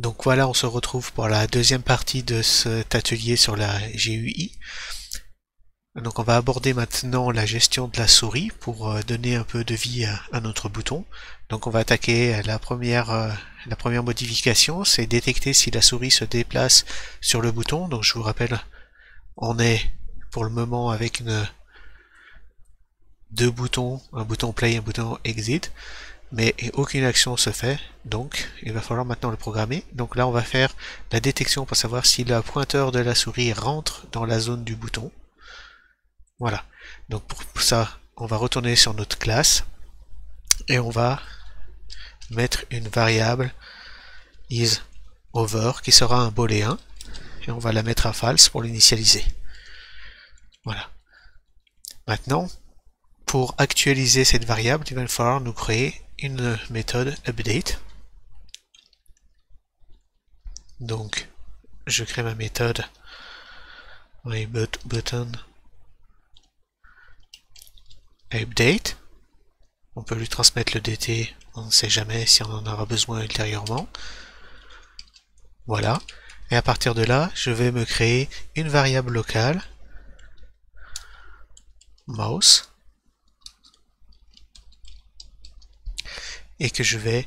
Donc voilà, on se retrouve pour la deuxième partie de cet atelier sur la GUI. Donc on va aborder maintenant la gestion de la souris pour euh, donner un peu de vie à, notre bouton. Donc on va attaquer la première, euh, la première modification, c'est détecter si la souris se déplace sur le bouton. Donc je vous rappelle, on est pour le moment avec deux boutons, un bouton play et un bouton exit mais aucune action se fait, donc il va falloir maintenant le programmer. Donc là on va faire la détection pour savoir si le pointeur de la souris rentre dans la zone du bouton. Voilà, donc pour ça on va retourner sur notre classe et on va mettre une variable isOver qui sera un booléen et on va la mettre à false pour l'initialiser. Voilà. Maintenant, pour actualiser cette variable, il va falloir nous créer une méthode update. Donc, je crée ma méthode button update. On peut lui transmettre le DT, on ne sait jamais si on en aura besoin ultérieurement. Voilà. Et à partir de là, je vais me créer une variable locale mouse et que je vais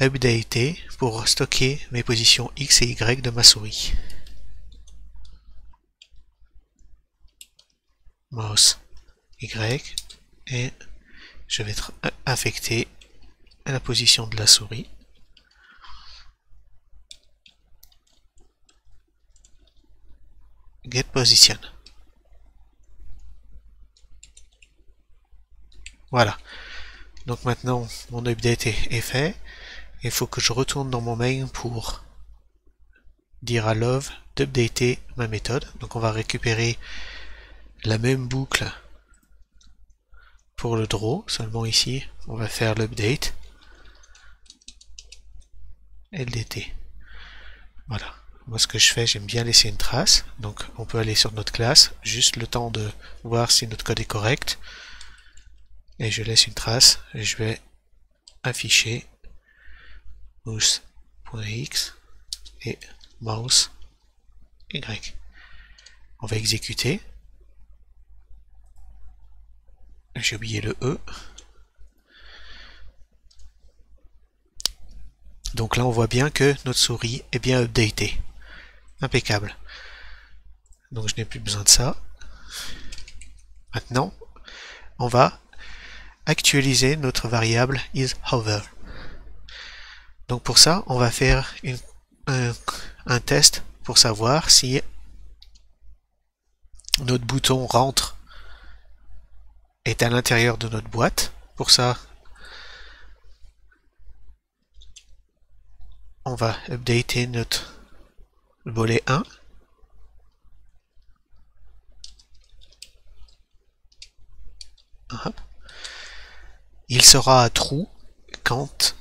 updater pour stocker mes positions X et Y de ma souris. Mouse Y et je vais à la position de la souris. Get position. Voilà. Donc maintenant, mon update est, fait. Il faut que je retourne dans mon main pour dire à Love d'updater ma méthode. Donc on va récupérer la même boucle pour le draw. Seulement ici, on va faire l'update. LDT. Voilà. Moi ce que je fais, j'aime bien laisser une trace. Donc on peut aller sur notre classe, juste le temps de voir si notre code est correct et je laisse une trace je vais afficher mouse.x et mouse y. On va exécuter. J'ai oublié le E. Donc là on voit bien que notre souris est bien updatée. Impeccable. Donc je n'ai plus besoin de ça. Maintenant, on va actualiser notre variable isHover. Donc pour ça, on va faire un, test pour savoir si notre bouton rentre est à l'intérieur de notre boîte. Pour ça, on va updater notre volet 1. Il sera à trou quand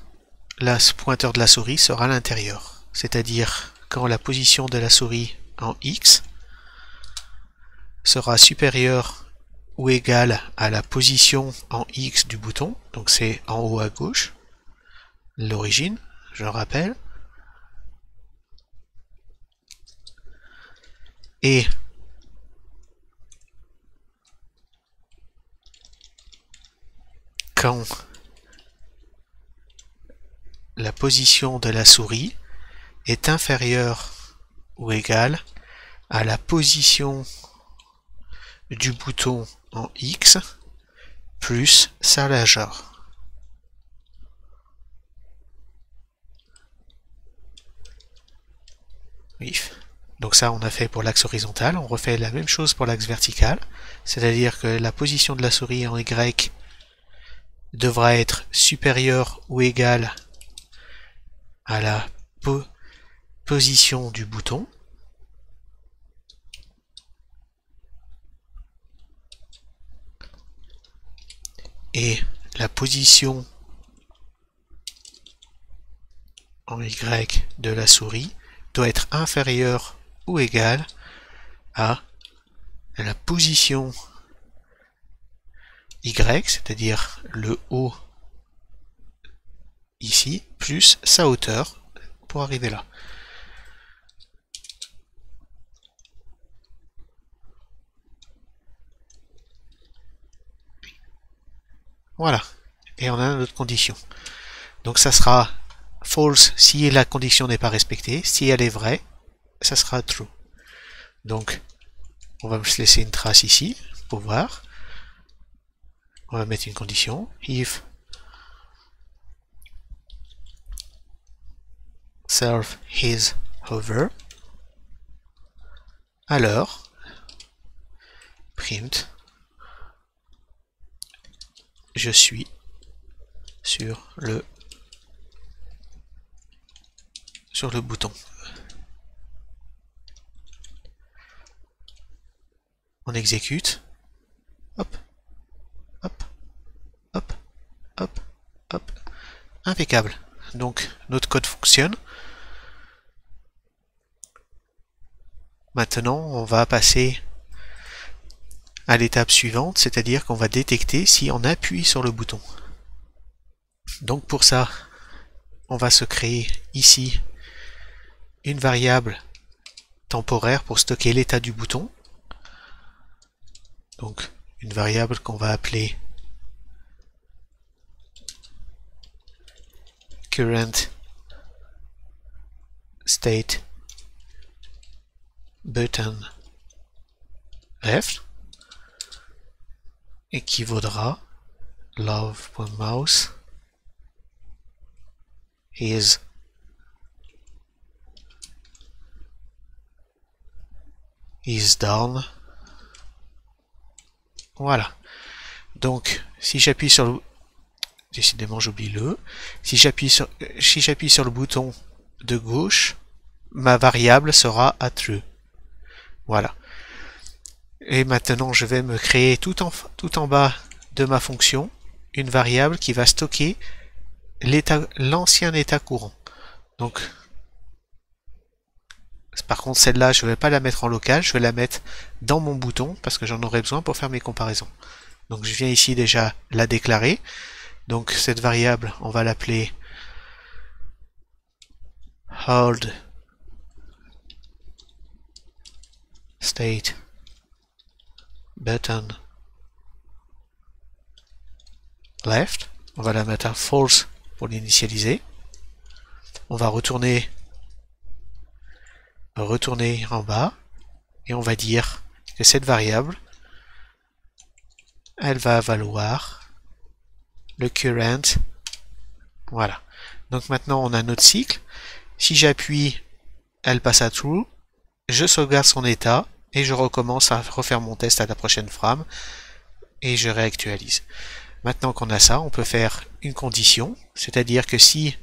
le pointeur de la souris sera à l'intérieur. C'est-à-dire quand la position de la souris en X sera supérieure ou égale à la position en X du bouton, donc c'est en haut à gauche, l'origine, je rappelle, et la position de la souris est inférieure ou égale à la position du bouton en X plus sa largeur. Donc ça, on a fait pour l'axe horizontal. On refait la même chose pour l'axe vertical. C'est-à-dire que la position de la souris en Y devra être supérieur ou égal à la position du bouton. Et la position en Y de la souris doit être inférieure ou égale à la position y, c'est-à-dire le haut ici, plus sa hauteur, pour arriver là. Voilà. Et on a notre condition. Donc ça sera false si la condition n'est pas respectée. Si elle est vraie, ça sera true. Donc, on va se laisser une trace ici pour voir. On va mettre une condition. If self is hover, alors print je suis sur le sur le bouton. On exécute. Hop, hop, hop, hop, hop. Impeccable. Donc notre code fonctionne. Maintenant, on va passer à l'étape suivante, c'est-à-dire qu'on va détecter si on appuie sur le bouton. Donc pour ça, on va se créer ici une variable temporaire pour stocker l'état du bouton. Donc une variable qu'on va appeler current state button left équivaudra love.mouse is is down. Voilà. Donc, si j'appuie sur le... Décidément, j'oublie le. Si j'appuie sur... Si sur le bouton de gauche, ma variable sera à. Voilà. Et maintenant, je vais me créer tout en, tout en bas de ma fonction une variable qui va stocker l'ancien état courant. Donc, par contre, celle-là, je ne vais pas la mettre en local, je vais la mettre dans mon bouton parce que j'en aurai besoin pour faire mes comparaisons. Donc, je viens ici déjà la déclarer. Donc, cette variable, on va l'appeler hold state button left. On va la mettre à false pour l'initialiser. On va retourner retourner en bas et on va dire que cette variable elle va valoir le current. Voilà. Donc maintenant on a notre cycle. Si j'appuie elle passe à true. Je sauvegarde son état et je recommence à refaire mon test à la prochaine frame et je réactualise. Maintenant qu'on a ça, on peut faire une condition, c'est-à-dire que si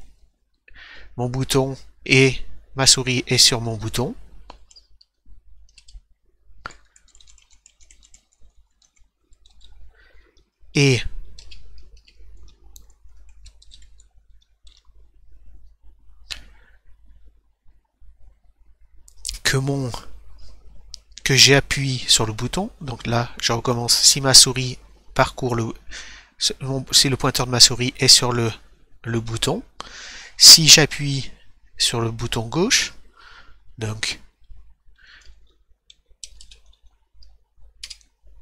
mon bouton et ma souris est sur mon bouton, et que mon que j'appuie sur le bouton, donc là je recommence, si ma souris parcourt le, si le pointeur de ma souris est sur le, le bouton, si j'appuie sur le bouton gauche, donc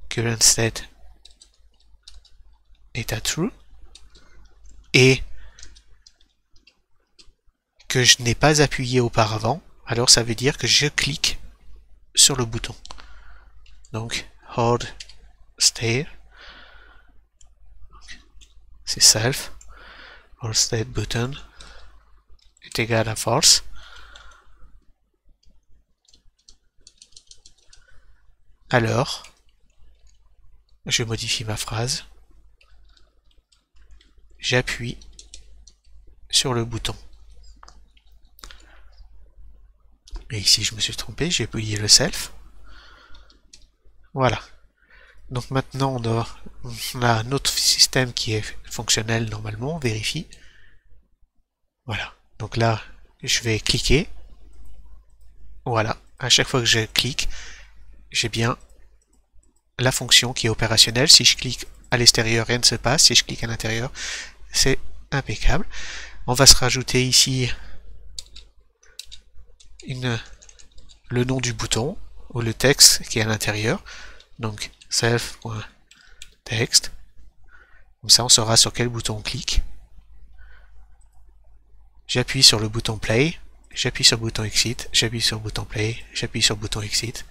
current state est à true, et que je n'ai pas appuyé auparavant, alors ça veut dire que je clique sur le bouton. Donc, hold, stay, c'est self, hold state button est égal à force. Alors, je modifie ma phrase, j'appuie sur le bouton. Et ici, je me suis trompé, j'ai appuyé le self. Voilà. Donc maintenant, on a, notre système qui est fonctionnel normalement, on vérifie. Voilà. Donc là, je vais cliquer. Voilà. À chaque fois que je clique, j'ai bien la fonction qui est opérationnelle. Si je clique à l'extérieur, rien ne se passe. Si je clique à l'intérieur, c'est impeccable. On va se rajouter ici le nom du bouton ou le texte qui est à l'intérieur. Donc self.text. Comme ça, on saura sur quel bouton on clique. J'appuie sur le bouton play, j'appuie sur le bouton exit, j'appuie sur le bouton play, j'appuie sur le bouton exit.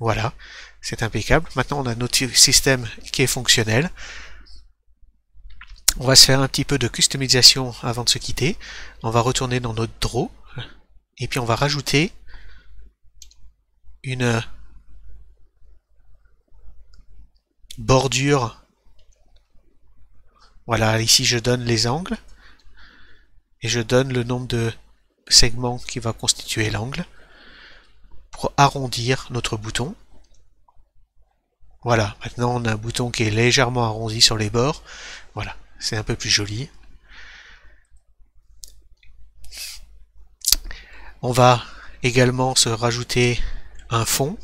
Voilà, c'est impeccable. Maintenant, on a notre système qui est fonctionnel. On va se faire un petit peu de customisation avant de se quitter. On va retourner dans notre draw. Et puis on va rajouter une bordure. Voilà, ici je donne les angles. Et je donne le nombre de segments qui va constituer l'angle. Pour arrondir notre bouton. Voilà, maintenant on a un bouton qui est légèrement arrondi sur les bords. Voilà, c'est un peu plus joli. On va également se rajouter un fond.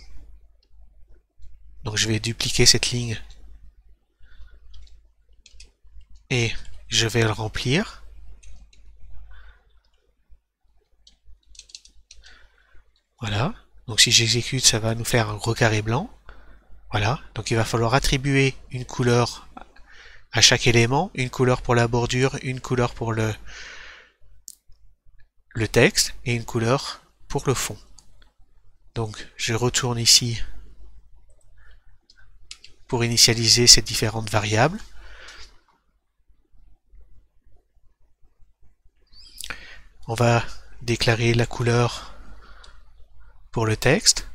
Donc je vais dupliquer cette ligne et je vais le remplir. Voilà. Donc si j'exécute, ça va nous faire un gros carré blanc. Voilà. Donc il va falloir attribuer une couleur à chaque élément, une couleur pour la bordure, une couleur pour le, le texte et une couleur pour le fond. Donc je retourne ici pour initialiser ces différentes variables. On va déclarer la couleur pour le texte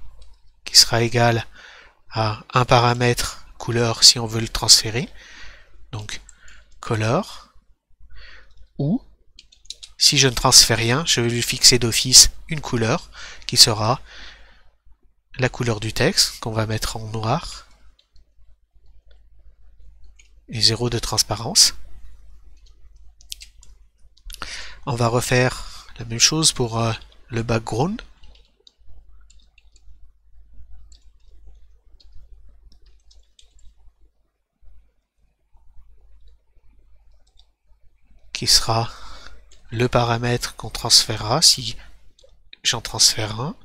qui sera égal à un paramètre couleur si on veut le transférer donc color, ou si je ne transfère rien, je vais lui fixer d'office une couleur qui sera la couleur du texte qu'on va mettre en noir et zéro de transparence. On va refaire la même chose pour euh, le background. Qui sera le paramètre qu'on transférera si j'en transfère un.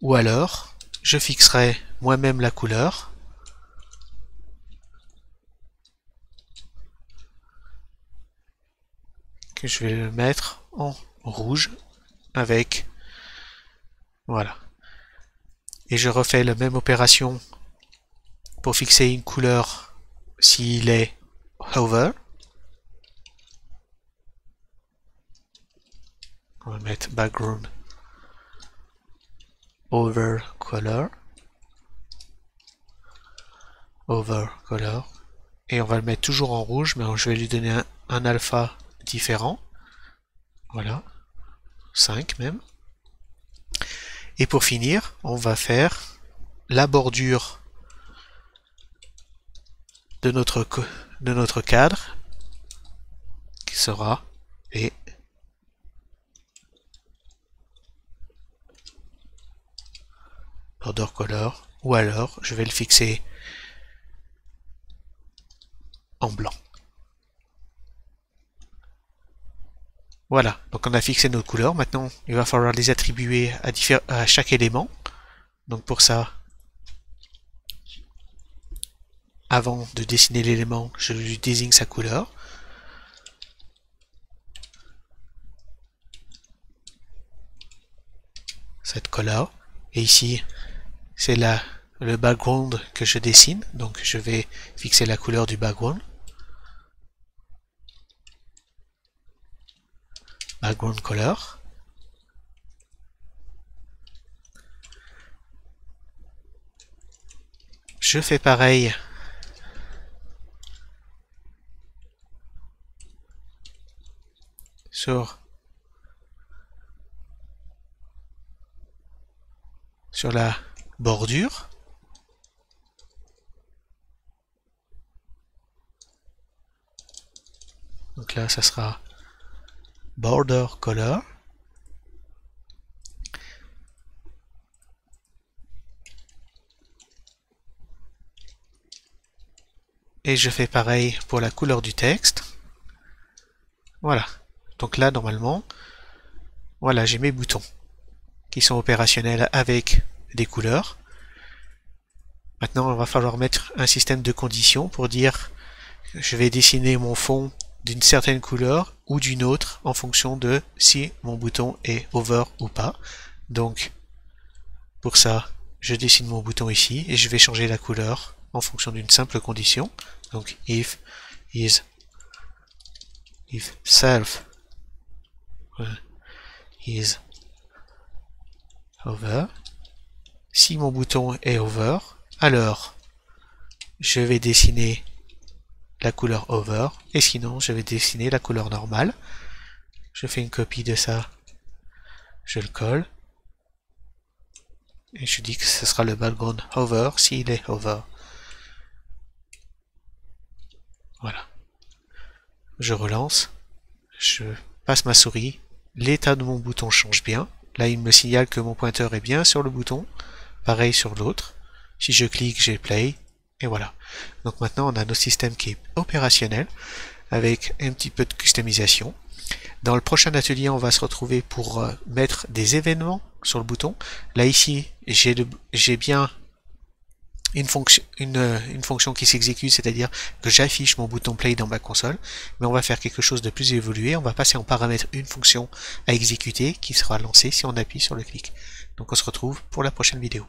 Ou alors, je fixerai moi-même la couleur. Que je vais le mettre en rouge avec voilà et je refais la même opération pour fixer une couleur s'il est hover. On va mettre background over color. Over color. Et on va le mettre toujours en rouge mais je vais lui donner un, un alpha différent. Voilà. 5 même et pour finir, on va faire la bordure de notre, de notre cadre qui sera et border color ou alors je vais le fixer en blanc. Voilà, donc on a fixé nos couleurs. Maintenant, il va falloir les attribuer à, à chaque élément. Donc pour ça, avant de dessiner l'élément, je lui désigne sa couleur. Cette couleur. Et ici, c'est le background que je dessine. Donc je vais fixer la couleur du background. Background color. Je fais pareil sur sur la bordure. Donc là, ça sera border color Et je fais pareil pour la couleur du texte. Voilà. Donc là, normalement, voilà, j'ai mes boutons qui sont opérationnels avec des couleurs. Maintenant, il va falloir mettre un système de conditions pour dire je vais dessiner mon fond d'une certaine couleur ou d'une autre en fonction de si mon bouton est over ou pas. Donc, pour ça, je dessine mon bouton ici et je vais changer la couleur en fonction d'une simple condition. Donc if is if self is over. Si mon bouton est over, alors je vais dessiner la couleur over et sinon je vais dessiner la couleur normale. Je fais une copie de ça, je le colle et je dis que ce sera le background hover s'il est over. Voilà. Je relance. Je passe ma souris. L'état de mon bouton change bien. Là, il me signale que mon pointeur est bien sur le bouton. Pareil sur l'autre. Si je clique, j'ai play. Et voilà. Donc maintenant, on a notre système qui est opérationnel avec un petit peu de customisation. Dans le prochain atelier, on va se retrouver pour euh, mettre des événements sur le bouton. Là ici, j'ai bien une fonction, une, une fonction qui s'exécute, c'est-à-dire que j'affiche mon bouton play dans ma console, mais on va faire quelque chose de plus évolué, on va passer en paramètre une fonction à exécuter qui sera lancée si on appuie sur le clic. Donc on se retrouve pour la prochaine vidéo.